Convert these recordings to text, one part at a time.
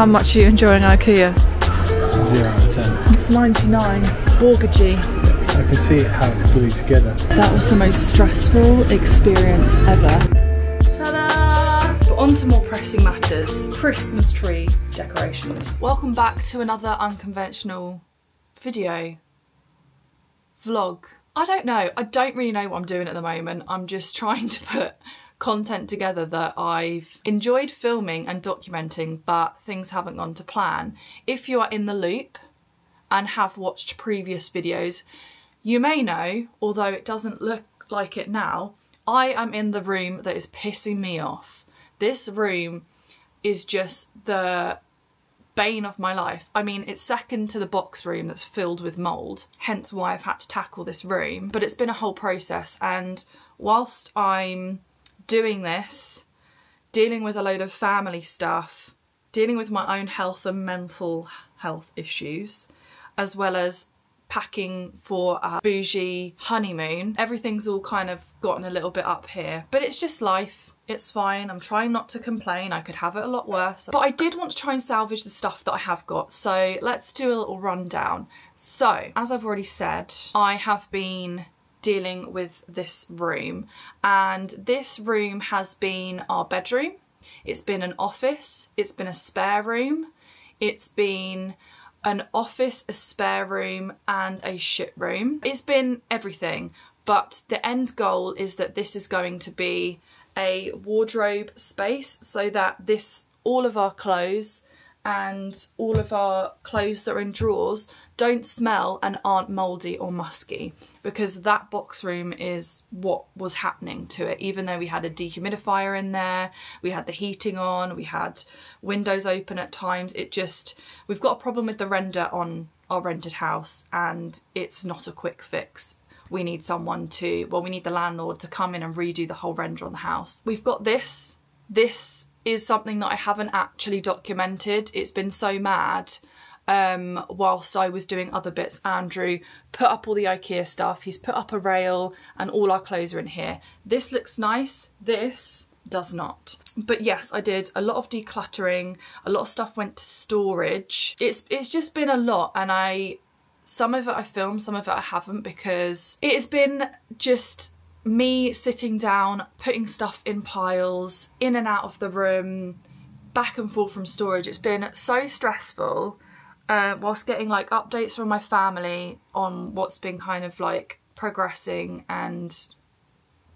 How much are you enjoying IKEA? Zero out of ten. It's 99. Mortgagee. I can see how it's glued together. That was the most stressful experience ever. Ta-da! But on to more pressing matters. Christmas tree decorations. Welcome back to another unconventional video. Vlog. I don't know. I don't really know what I'm doing at the moment. I'm just trying to put content together that I've enjoyed filming and documenting, but things haven't gone to plan. If you are in the loop and have watched previous videos, you may know, although it doesn't look like it now, I am in the room that is pissing me off. This room is just the bane of my life. I mean, it's second to the box room that's filled with mould, hence why I've had to tackle this room. But it's been a whole process and whilst I'm doing this, dealing with a load of family stuff, dealing with my own health and mental health issues, as well as packing for a bougie honeymoon. Everything's all kind of gotten a little bit up here, but it's just life. It's fine. I'm trying not to complain. I could have it a lot worse. But I did want to try and salvage the stuff that I have got. So let's do a little rundown. So as I've already said, I have been dealing with this room. And this room has been our bedroom. It's been an office. It's been a spare room. It's been an office a spare room and a shit room. It's been everything but the end goal is that this is going to be a wardrobe space so that this all of our clothes and all of our clothes that are in drawers don't smell and aren't mouldy or musky because that box room is what was happening to it. Even though we had a dehumidifier in there we had the heating on we had windows open at times it just we've got a problem with the render on our rented house and it's not a quick fix. We need someone to well we need the landlord to come in and redo the whole render on the house. We've got this this is something that I haven't actually documented. It's been so mad um, whilst I was doing other bits. Andrew put up all the Ikea stuff. He's put up a rail and all our clothes are in here. This looks nice. This does not. But yes, I did a lot of decluttering. A lot of stuff went to storage. It's, it's just been a lot and I, some of it I filmed, some of it I haven't because it has been just me sitting down, putting stuff in piles, in and out of the room, back and forth from storage. It's been so stressful uh, whilst getting like updates from my family on what's been kind of like progressing and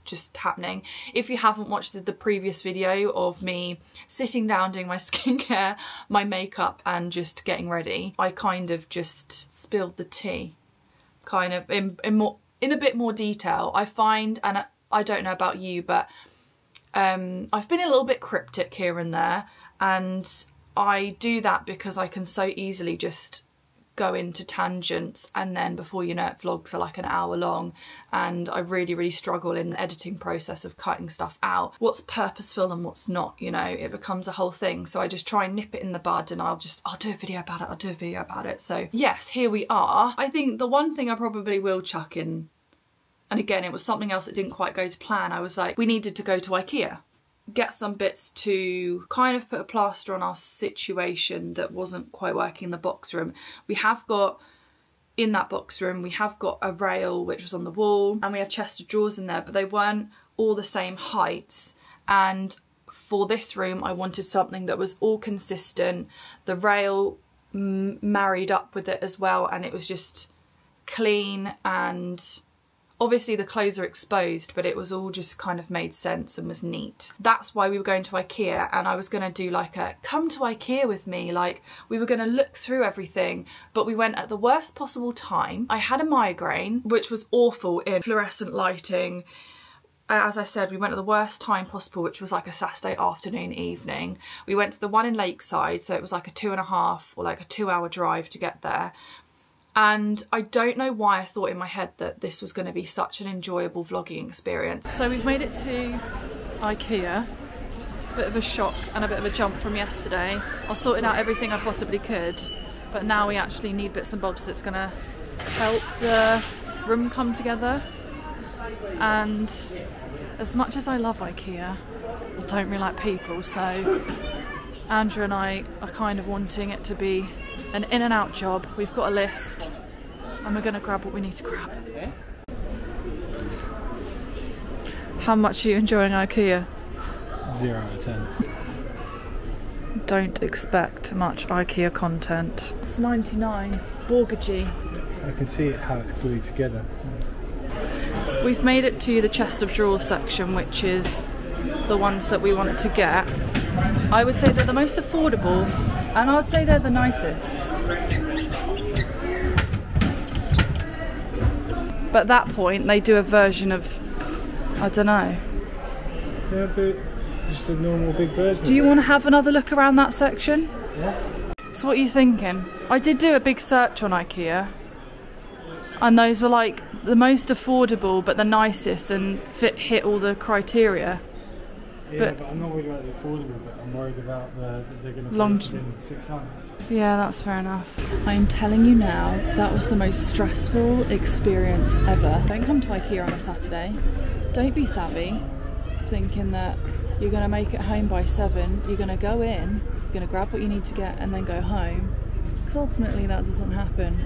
just happening. If you haven't watched the previous video of me sitting down doing my skincare, my makeup and just getting ready, I kind of just spilled the tea kind of in, in more in a bit more detail, I find, and I don't know about you, but um, I've been a little bit cryptic here and there, and I do that because I can so easily just go into tangents and then before you know it vlogs are like an hour long and I really really struggle in the editing process of cutting stuff out. What's purposeful and what's not you know it becomes a whole thing. So I just try and nip it in the bud and I'll just I'll do a video about it I'll do a video about it. So yes here we are. I think the one thing I probably will chuck in and again, it was something else that didn't quite go to plan. I was like, we needed to go to Ikea, get some bits to kind of put a plaster on our situation that wasn't quite working in the box room. We have got in that box room, we have got a rail which was on the wall and we have chest of drawers in there, but they weren't all the same heights. And for this room, I wanted something that was all consistent. The rail married up with it as well. And it was just clean and Obviously the clothes are exposed, but it was all just kind of made sense and was neat. That's why we were going to Ikea and I was gonna do like a come to Ikea with me. Like we were gonna look through everything, but we went at the worst possible time. I had a migraine, which was awful in fluorescent lighting as I said, we went at the worst time possible, which was like a Saturday afternoon, evening. We went to the one in Lakeside, so it was like a two and a half or like a two hour drive to get there and I don't know why I thought in my head that this was going to be such an enjoyable vlogging experience. So we've made it to Ikea, a bit of a shock and a bit of a jump from yesterday. I sorted out everything I possibly could but now we actually need bits and bobs that's going to help the room come together and as much as I love Ikea I don't really like people so Andrew and I are kind of wanting it to be an in and out job. We've got a list and we're going to grab what we need to grab. How much are you enjoying IKEA? Zero out of ten. Don't expect much IKEA content. It's 99. Borgagey. I can see how it's glued together. We've made it to the chest of drawers section, which is the ones that we want to get. I would say they're the most affordable, and I would say they're the nicest. But at that point, they do a version of, I don't know. Yeah, do just a normal big version. Do you want to have another look around that section? Yeah. So what are you thinking? I did do a big search on IKEA. And those were like the most affordable but the nicest and fit hit all the criteria. Yeah, but- but, I'm not worried about the affordable, but I'm worried about the that they're going to Long- put in six months. Yeah, that's fair enough. I'm telling you now, that was the most stressful experience ever. Don't come to IKEA on a Saturday. Don't be savvy, thinking that you're going to make it home by seven. You're going to go in, you're going to grab what you need to get, and then go home. Because ultimately, that doesn't happen.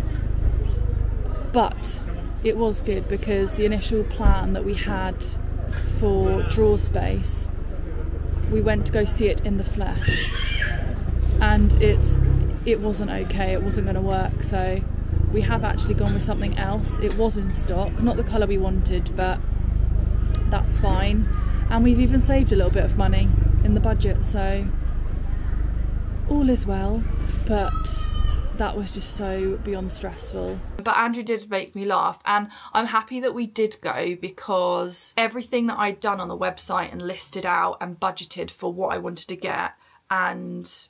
But it was good because the initial plan that we had for drawer space, we went to go see it in the flesh. And it's it wasn't okay it wasn't going to work so we have actually gone with something else. It was in stock not the colour we wanted but that's fine. And we've even saved a little bit of money in the budget so all is well. But that was just so beyond stressful. But Andrew did make me laugh, and I'm happy that we did go because everything that I'd done on the website and listed out and budgeted for what I wanted to get and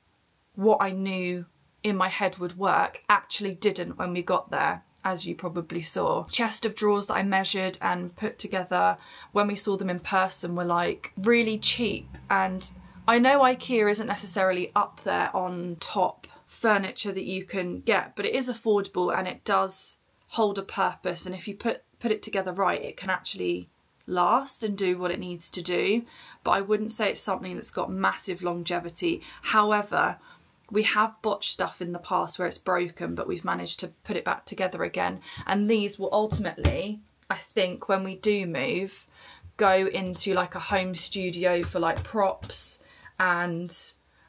what I knew in my head would work actually didn't when we got there as you probably saw. Chest of drawers that I measured and put together when we saw them in person were like really cheap and I know IKEA isn't necessarily up there on top furniture that you can get but it is affordable and it does hold a purpose. And if you put put it together right it can actually last and do what it needs to do. But I wouldn't say it's something that's got massive longevity. However we have botched stuff in the past where it's broken but we've managed to put it back together again. And these will ultimately I think when we do move go into like a home studio for like props and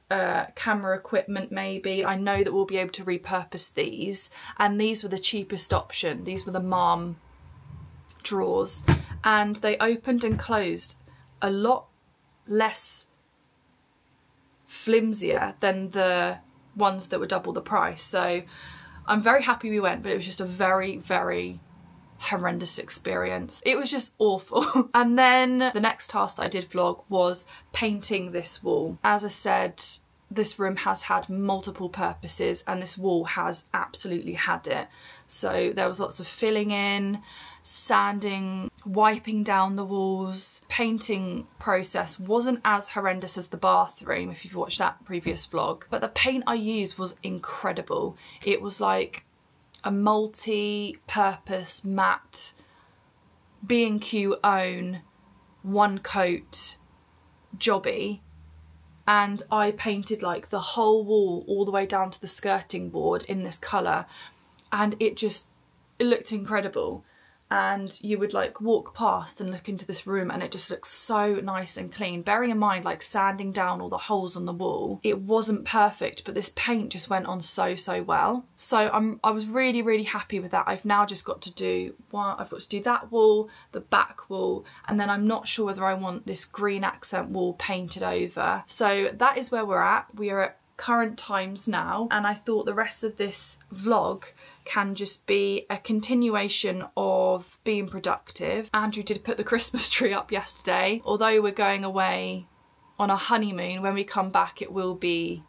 uh, camera equipment maybe. I know that we'll be able to repurpose these and these were the cheapest option. These were the MALM drawers and they opened and closed a lot less flimsier than the ones that were double the price. So I'm very happy we went, but it was just a very, very horrendous experience. It was just awful. and then the next task that I did vlog was painting this wall. As I said, this room has had multiple purposes and this wall has absolutely had it. So there was lots of filling in, sanding, wiping down the walls. Painting process wasn't as horrendous as the bathroom if you've watched that previous vlog, but the paint I used was incredible. It was like a multi-purpose matte B&Q own one coat jobby and I painted like the whole wall all the way down to the skirting board in this colour and it just it looked incredible and you would like walk past and look into this room and it just looks so nice and clean. Bearing in mind like sanding down all the holes on the wall it wasn't perfect but this paint just went on so so well. So I'm I was really really happy with that. I've now just got to do one I've got to do that wall the back wall and then I'm not sure whether I want this green accent wall painted over. So that is where we're at. We are at current times now and I thought the rest of this vlog can just be a continuation of being productive. Andrew did put the Christmas tree up yesterday. Although we're going away on a honeymoon, when we come back it will be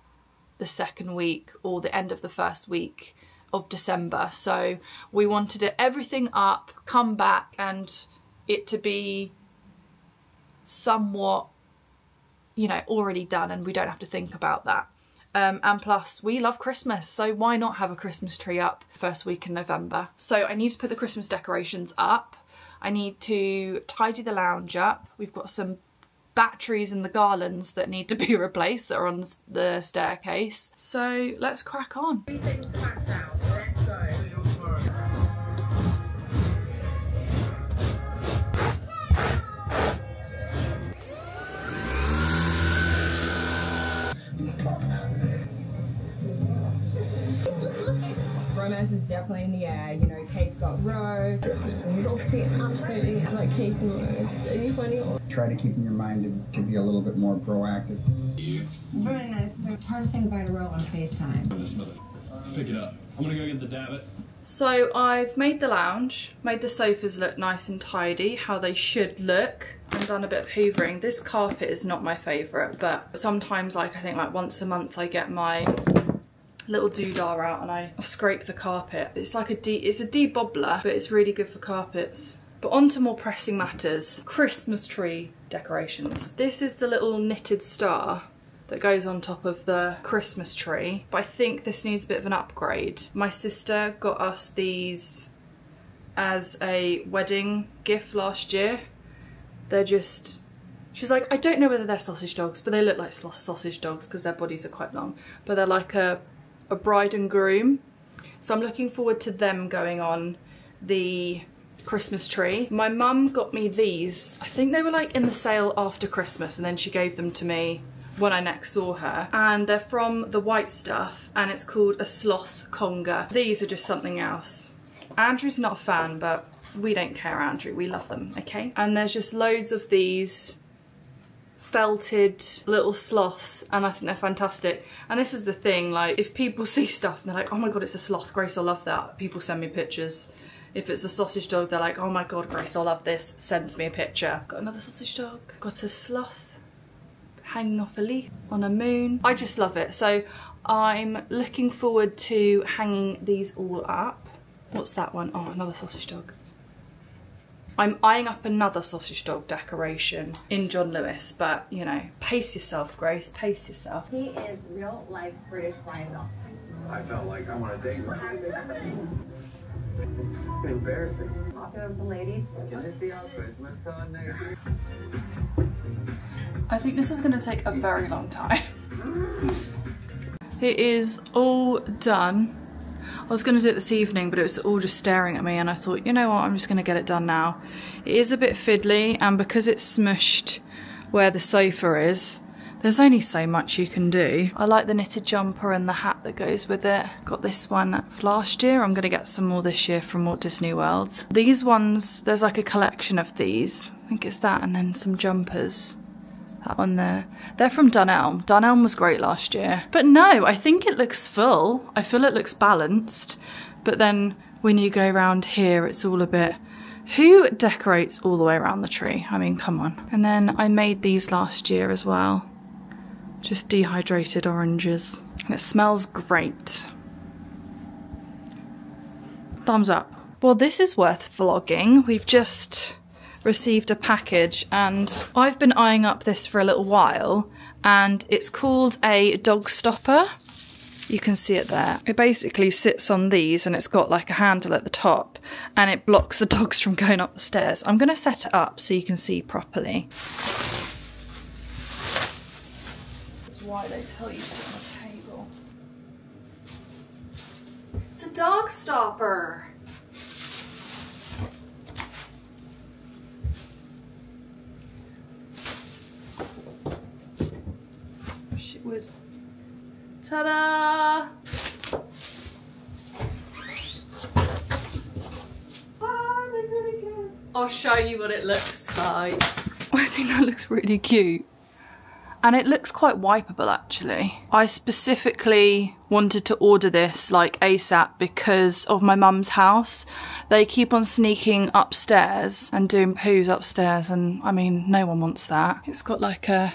the second week or the end of the first week of December. So we wanted everything up, come back and it to be somewhat, you know, already done and we don't have to think about that. Um, and plus we love Christmas so why not have a Christmas tree up first week in November so I need to put the Christmas decorations up I need to tidy the lounge up we've got some batteries in the garlands that need to be replaced that are on the staircase. So let's crack on. Romance is definitely in the air. You know, Kate's got Ro. He's obviously absolutely like Kate's mode. Are you funny? Try to keep in your mind to, to be a little bit more proactive. Very nice. It's hard to say goodbye to Ro on FaceTime. Pick it up. I'm gonna go get the Dabbit. So I've made the lounge, made the sofas look nice and tidy, how they should look, and done a bit of hoovering. This carpet is not my favourite, but sometimes like I think like once a month I get my little doodah out and I scrape the carpet. It's like a de it's a debobbler, but it's really good for carpets. But on to more pressing matters. Christmas tree decorations. This is the little knitted star that goes on top of the Christmas tree. But I think this needs a bit of an upgrade. My sister got us these as a wedding gift last year. They're just, she's like, I don't know whether they're sausage dogs, but they look like sausage dogs because their bodies are quite long. But they're like a a bride and groom. So I'm looking forward to them going on the Christmas tree. My mum got me these. I think they were like in the sale after Christmas and then she gave them to me when I next saw her. And they're from the white stuff and it's called a sloth conga. These are just something else. Andrew's not a fan, but we don't care, Andrew. We love them, okay? And there's just loads of these felted little sloths and I think they're fantastic. And this is the thing, like if people see stuff and they're like, oh my god, it's a sloth, Grace, I love that. People send me pictures. If it's a sausage dog, they're like, oh my god, Grace, I love this, sends me a picture. Got another sausage dog, got a sloth hanging off a leaf on a moon. I just love it. So I'm looking forward to hanging these all up. What's that one? Oh, another sausage dog. I'm eyeing up another sausage dog decoration in John Lewis, but you know, pace yourself, Grace, pace yourself. He is real life British Ryan Gosling. I felt like I want to date him. This is embarrassing. Popular with the ladies. Can this be our Christmas card next week? I think this is going to take a very long time. it is all done. I was going to do it this evening, but it was all just staring at me, and I thought, you know what, I'm just going to get it done now. It is a bit fiddly, and because it's smushed where the sofa is, there's only so much you can do. I like the knitted jumper and the hat that goes with it. Got this one last year. I'm going to get some more this year from Walt Disney World. These ones, there's like a collection of these. I think it's that and then some jumpers that one there. They're from Dunelm. Dunelm was great last year. But no, I think it looks full. I feel it looks balanced. But then when you go around here, it's all a bit... Who decorates all the way around the tree? I mean, come on. And then I made these last year as well. Just dehydrated oranges. And it smells great. Thumbs up. Well, this is worth vlogging. We've just received a package and I've been eyeing up this for a little while and it's called a dog stopper. You can see it there. It basically sits on these and it's got like a handle at the top and it blocks the dogs from going up the stairs. I'm going to set it up so you can see properly. That's why they tell you to on the table. It's a dog stopper. Would. Ta-da! I'll show you what it looks like. I think that looks really cute. And it looks quite wipeable actually. I specifically wanted to order this like ASAP because of my mum's house. They keep on sneaking upstairs and doing poos upstairs and I mean no one wants that. It's got like a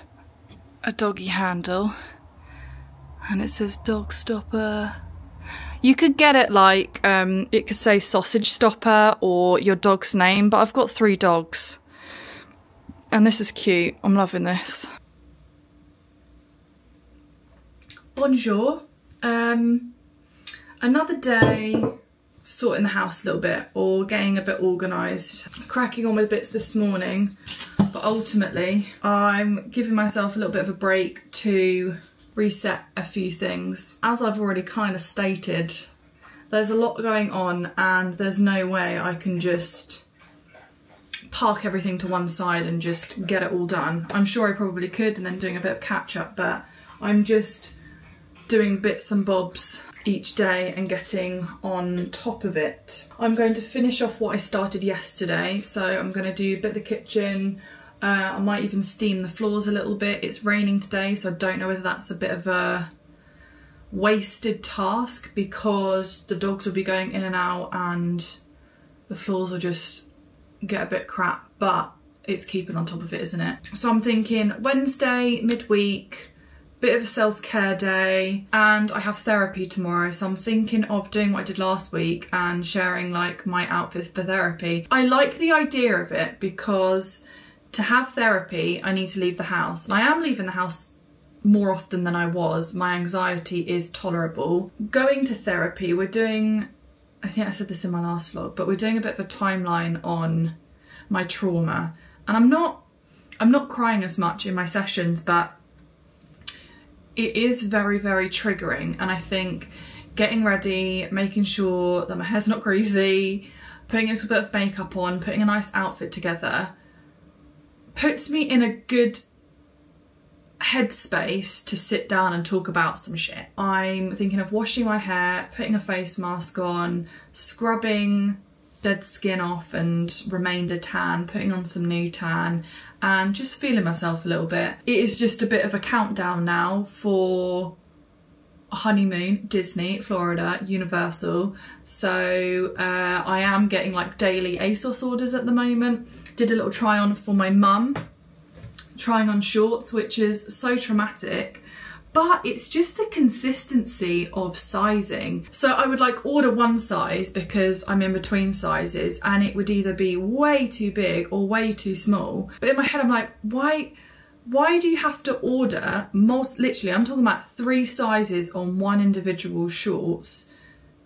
a doggy handle and it says dog stopper. You could get it like, um, it could say sausage stopper or your dog's name, but I've got three dogs. And this is cute. I'm loving this. Bonjour. Um, another day sorting the house a little bit or getting a bit organised. Cracking on with bits this morning, but ultimately, I'm giving myself a little bit of a break to reset a few things. As I've already kind of stated, there's a lot going on and there's no way I can just park everything to one side and just get it all done. I'm sure I probably could and then doing a bit of catch up, but I'm just doing bits and bobs each day and getting on top of it. I'm going to finish off what I started yesterday. So I'm going to do a bit of the kitchen. Uh, I might even steam the floors a little bit. It's raining today, so I don't know whether that's a bit of a wasted task because the dogs will be going in and out and the floors will just get a bit crap, but it's keeping on top of it, isn't it? So I'm thinking Wednesday, midweek, bit of a self-care day and I have therapy tomorrow so I'm thinking of doing what I did last week and sharing like my outfit for therapy. I like the idea of it because to have therapy I need to leave the house. I am leaving the house more often than I was. My anxiety is tolerable. Going to therapy, we're doing, I think I said this in my last vlog, but we're doing a bit of a timeline on my trauma. And I'm not, I'm not crying as much in my sessions, but it is very, very triggering. And I think getting ready, making sure that my hair's not greasy, putting a little bit of makeup on, putting a nice outfit together, puts me in a good headspace to sit down and talk about some shit. I'm thinking of washing my hair, putting a face mask on, scrubbing dead skin off and remainder tan, putting on some new tan and just feeling myself a little bit. It is just a bit of a countdown now for honeymoon, Disney, Florida, Universal. So uh, I am getting like daily ASOS orders at the moment. Did a little try on for my mum trying on shorts, which is so traumatic but it's just the consistency of sizing. So I would like order one size because I'm in between sizes and it would either be way too big or way too small. But in my head I'm like, why, why do you have to order, most, literally I'm talking about three sizes on one individual shorts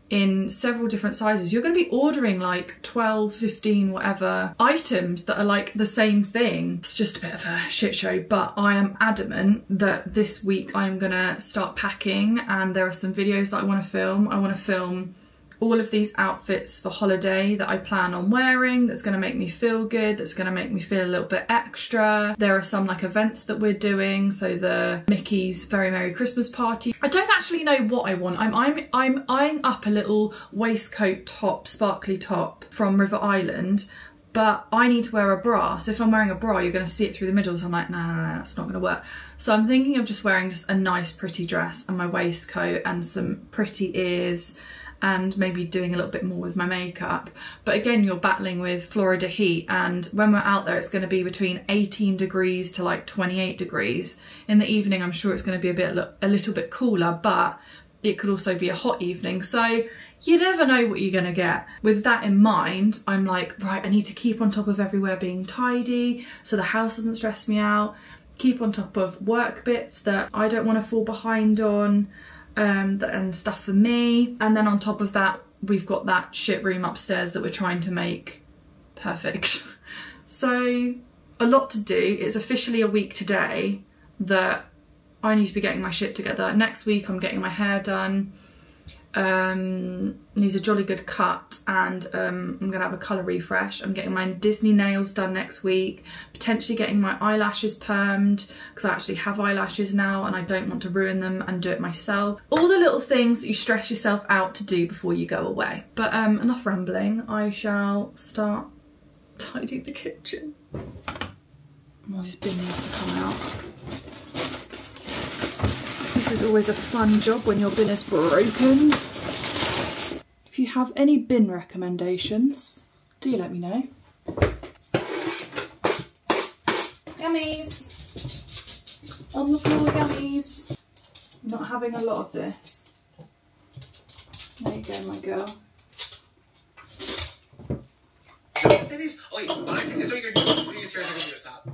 in several different sizes, you're going to be ordering like 12, 15, whatever items that are like the same thing. It's just a bit of a shit show, but I am adamant that this week I'm going to start packing and there are some videos that I want to film. I want to film all of these outfits for holiday that I plan on wearing that's going to make me feel good, that's going to make me feel a little bit extra. There are some like events that we're doing, so the Mickey's Very Merry Christmas Party. I don't actually know what I want. I'm, I'm, I'm eyeing up a little waistcoat top, sparkly top from River Island but I need to wear a bra. So if I'm wearing a bra, you're going to see it through the middle. So I'm like, nah, that's not going to work. So I'm thinking of just wearing just a nice pretty dress and my waistcoat and some pretty ears and maybe doing a little bit more with my makeup. But again, you're battling with Florida heat and when we're out there, it's gonna be between 18 degrees to like 28 degrees. In the evening, I'm sure it's gonna be a bit a little bit cooler, but it could also be a hot evening. So you never know what you're gonna get. With that in mind, I'm like, right, I need to keep on top of everywhere being tidy so the house doesn't stress me out. Keep on top of work bits that I don't wanna fall behind on um, and stuff for me. And then on top of that, we've got that shit room upstairs that we're trying to make perfect. so a lot to do. It's officially a week today that I need to be getting my shit together. Next week I'm getting my hair done um, needs a jolly good cut and um, I'm gonna have a colour refresh. I'm getting my Disney nails done next week, potentially getting my eyelashes permed because I actually have eyelashes now and I don't want to ruin them and do it myself. All the little things you stress yourself out to do before you go away. But um, enough rambling, I shall start tidying the kitchen. Well, this bin needs to come out. This is always a fun job when your bin is broken. If you have any bin recommendations, do let me know. Gummies! On the floor, gummies! I'm not having a lot of this. There you go, my girl. That is, oh, wait, honestly, this is what you're doing. This video stars are going to stop.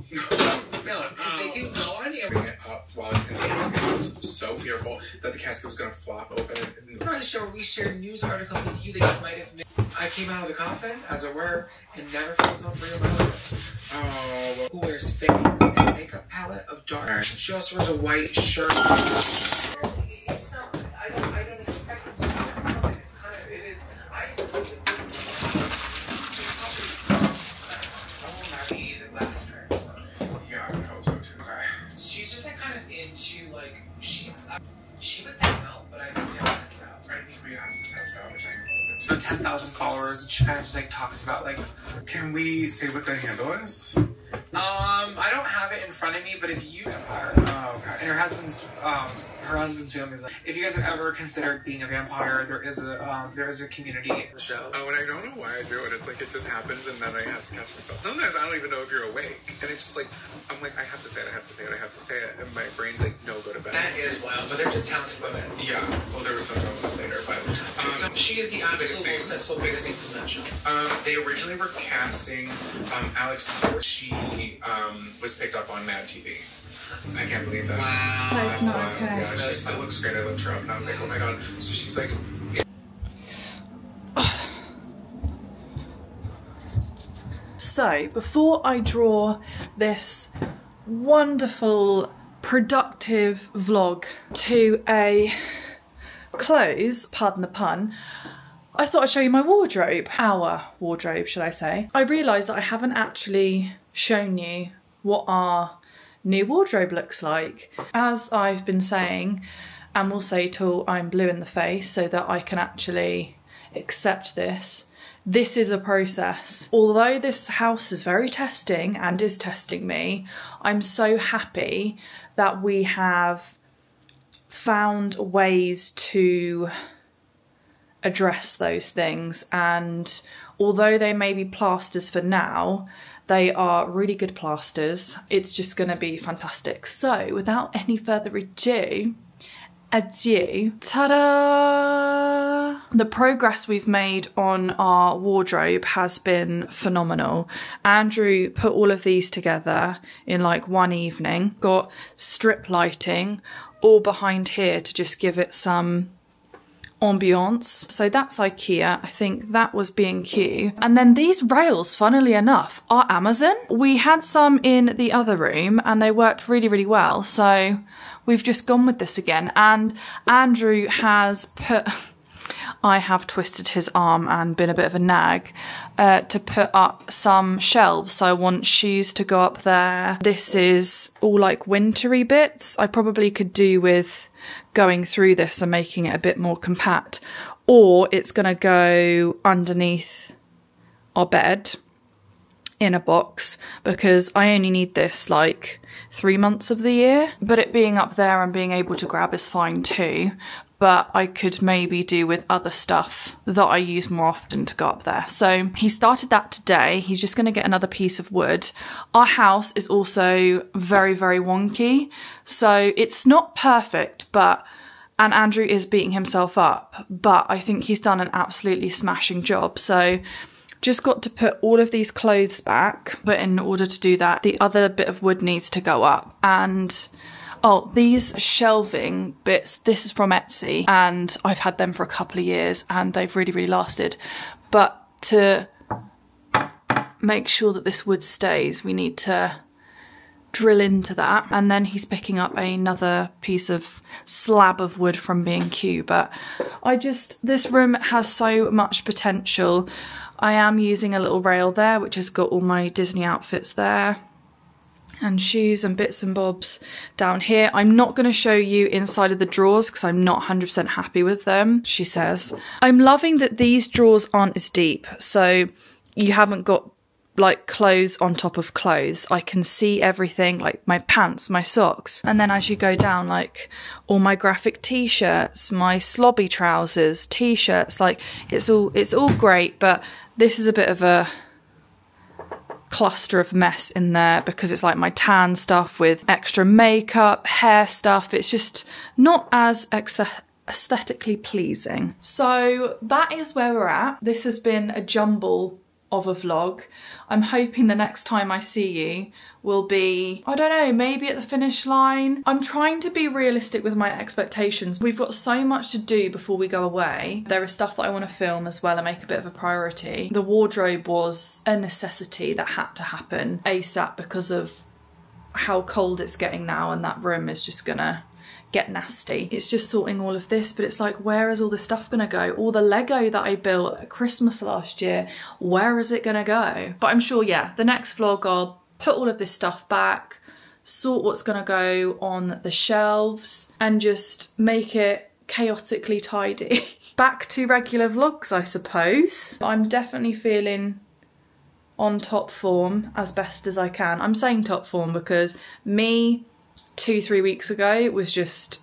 No, because they can go on and bring it up while it's in the casket. I was so fearful that the casket was going to flop open. of the show where we shared news article with you that you might have missed. I came out of the coffin, as it were, and never felt so free about it. Oh, well, who wears fitties and a makeup palette of dark. She also wears a white shirt. Followers, and she just like talks about like Can we say what the handle is? Um, I don't have it in front of me, but if you vampire, Oh, okay. and her husband's, um, her husband's family is like, if you guys have ever considered being a vampire, there is a, um, there is a community in the show. Oh, and I don't know why I do it. It's like it just happens, and then I have to catch myself. Sometimes I don't even know if you're awake, and it's just like I'm like I have to say it, I have to say it, I have to say it, and my brain's like, no, go to bed. That is wild, but they're just talented women. Yeah. Well, there was some drama later, but um, She is the absolute name. most successful, biggest name from that show. Um, they originally were casting um, Alex. She um, was picked up on Mad TV. I can't believe that. Wow. That's not wild. okay. Yeah, she still looks great. I looked her up and I was like, oh my god. So she's like, So, before I draw this wonderful, productive vlog to a close, pardon the pun, I thought I'd show you my wardrobe. Our wardrobe, should I say. I realised that I haven't actually shown you what our new wardrobe looks like. As I've been saying, and will say till I'm blue in the face so that I can actually accept this, this is a process. Although this house is very testing and is testing me, I'm so happy that we have found ways to address those things and although they may be plasters for now they are really good plasters. It's just going to be fantastic. So without any further ado adieu. Ta-da! The progress we've made on our wardrobe has been phenomenal. Andrew put all of these together in like one evening got strip lighting all behind here to just give it some ambiance. So that's IKEA. I think that was B&Q. And then these rails, funnily enough, are Amazon. We had some in the other room and they worked really, really well. So we've just gone with this again. And Andrew has put... I have twisted his arm and been a bit of a nag uh, to put up some shelves. So I want shoes to go up there. This is all like wintry bits. I probably could do with going through this and making it a bit more compact. Or it's going to go underneath our bed in a box because I only need this like three months of the year. But it being up there and being able to grab is fine too. But I could maybe do with other stuff that I use more often to go up there. So he started that today. He's just going to get another piece of wood. Our house is also very, very wonky. So it's not perfect, but and Andrew is beating himself up, but I think he's done an absolutely smashing job. So just got to put all of these clothes back, but in order to do that, the other bit of wood needs to go up. And oh, these shelving bits, this is from Etsy, and I've had them for a couple of years and they've really, really lasted. But to make sure that this wood stays, we need to drill into that and then he's picking up another piece of slab of wood from B&Q but I just this room has so much potential I am using a little rail there which has got all my Disney outfits there and shoes and bits and bobs down here. I'm not going to show you inside of the drawers because I'm not 100% happy with them, she says. I'm loving that these drawers aren't as deep, so you haven't got like clothes on top of clothes. I can see everything, like my pants, my socks. And then as you go down, like all my graphic t-shirts, my slobby trousers, t-shirts, like it's all it's all great, but this is a bit of a cluster of mess in there because it's like my tan stuff with extra makeup, hair stuff. It's just not as aesthetically pleasing. So that is where we're at. This has been a jumble of a vlog. I'm hoping the next time I see you will be, I don't know, maybe at the finish line. I'm trying to be realistic with my expectations. We've got so much to do before we go away. There is stuff that I want to film as well and make a bit of a priority. The wardrobe was a necessity that had to happen ASAP because of how cold it's getting now and that room is just gonna get nasty. It's just sorting all of this, but it's like, where is all the stuff gonna go? All the Lego that I built at Christmas last year, where is it gonna go? But I'm sure, yeah, the next vlog I'll put all of this stuff back, sort what's gonna go on the shelves, and just make it chaotically tidy. back to regular vlogs, I suppose. I'm definitely feeling on top form as best as I can. I'm saying top form because me two, three weeks ago was just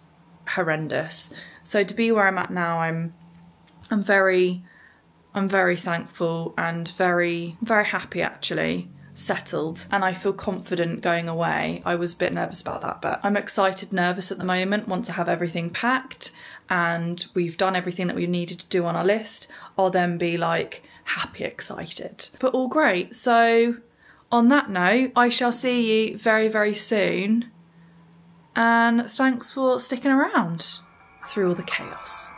horrendous. So to be where I'm at now, I'm I'm very I'm very thankful and very very happy actually settled. And I feel confident going away. I was a bit nervous about that but I'm excited nervous at the moment once I have everything packed. And we've done everything that we needed to do on our list. I'll then be like happy excited. But all great. So on that note I shall see you very very soon and thanks for sticking around through all the chaos.